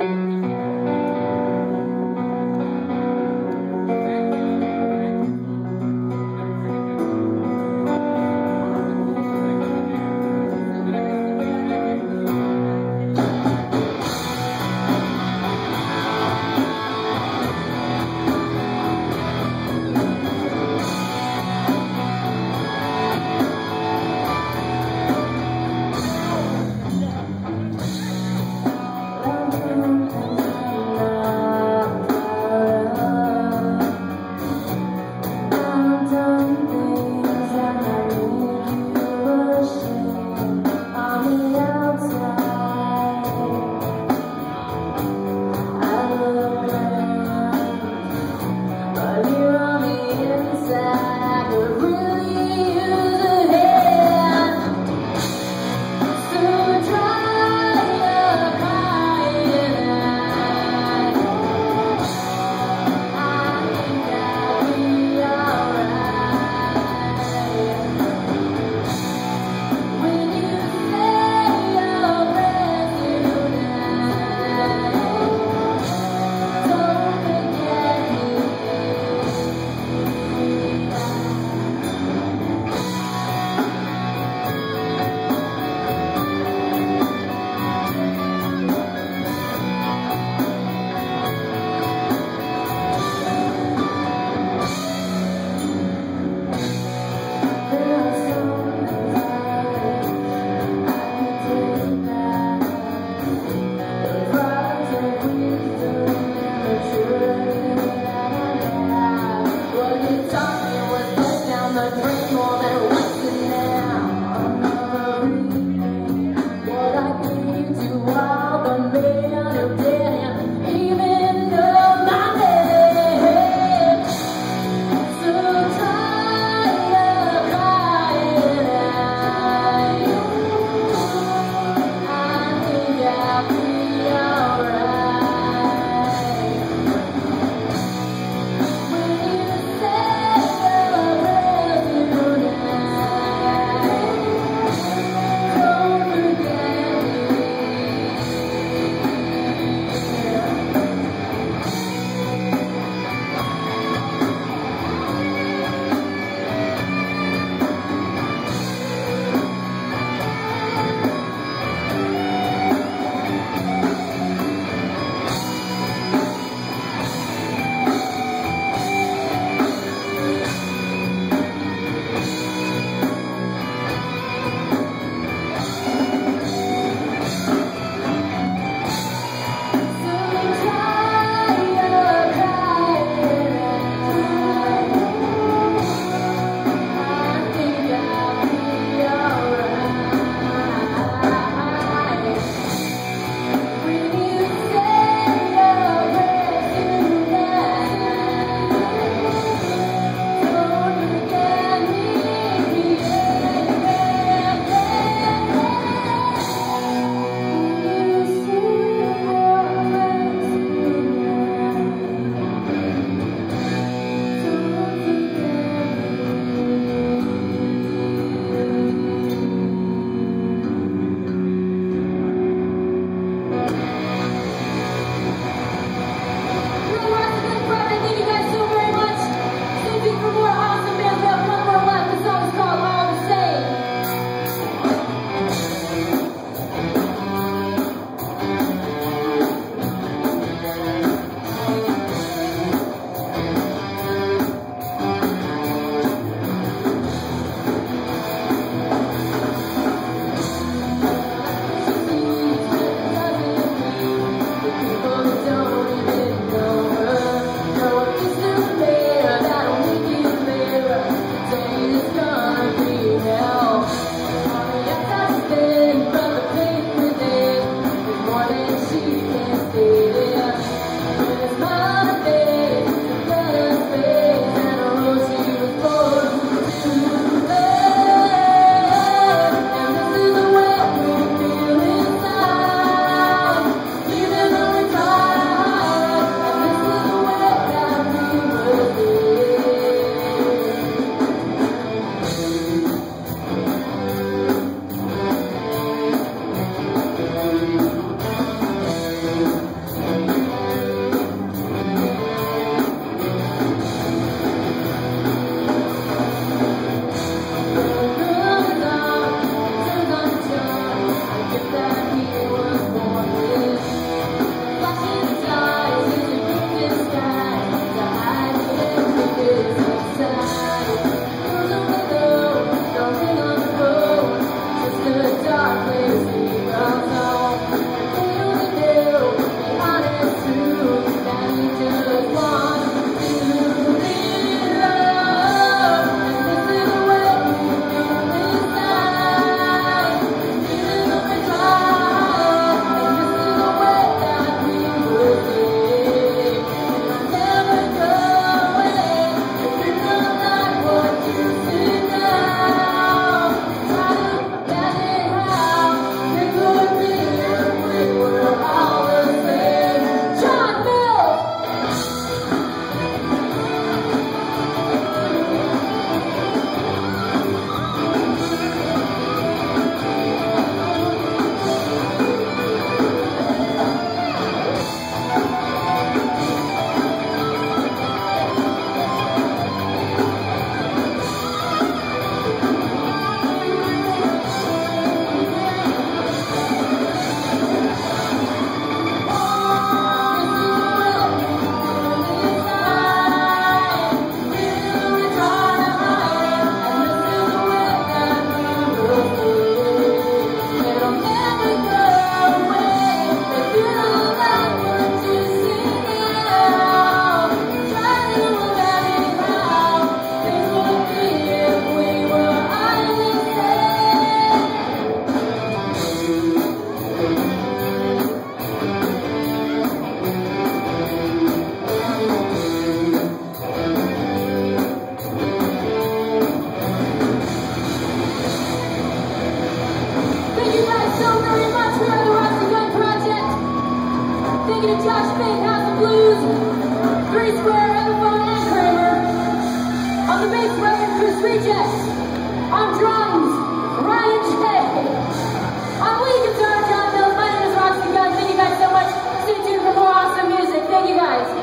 Mm-hmm. Josh blues. Three Square, and Kramer. On the bass Chris Regis. On drums, Ryan My name is Thank you guys so much. Stay tuned for more awesome music. Thank you guys.